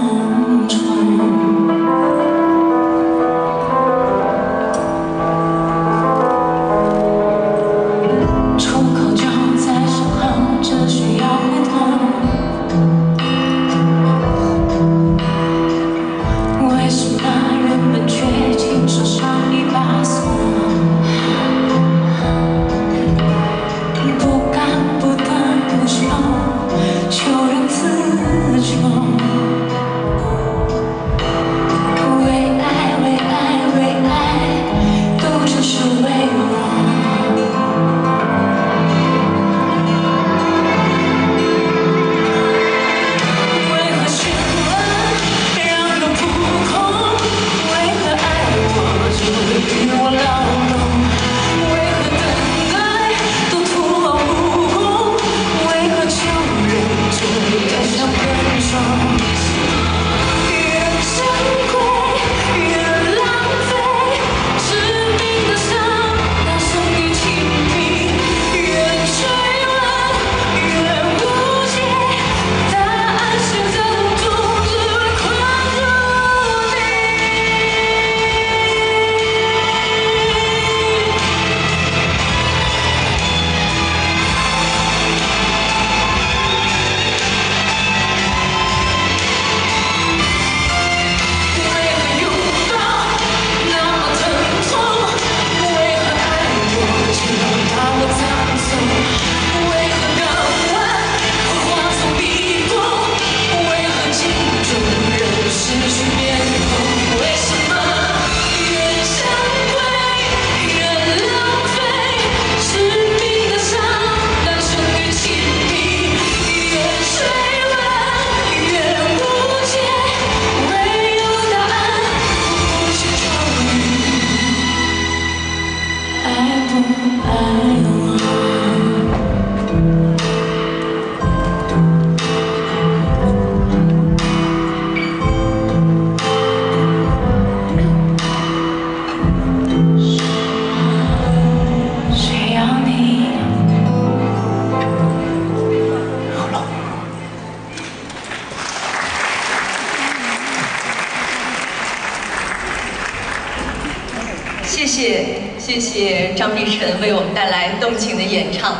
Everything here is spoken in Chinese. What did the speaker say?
around. 谢谢谢谢张碧晨为我们带来动情的演唱。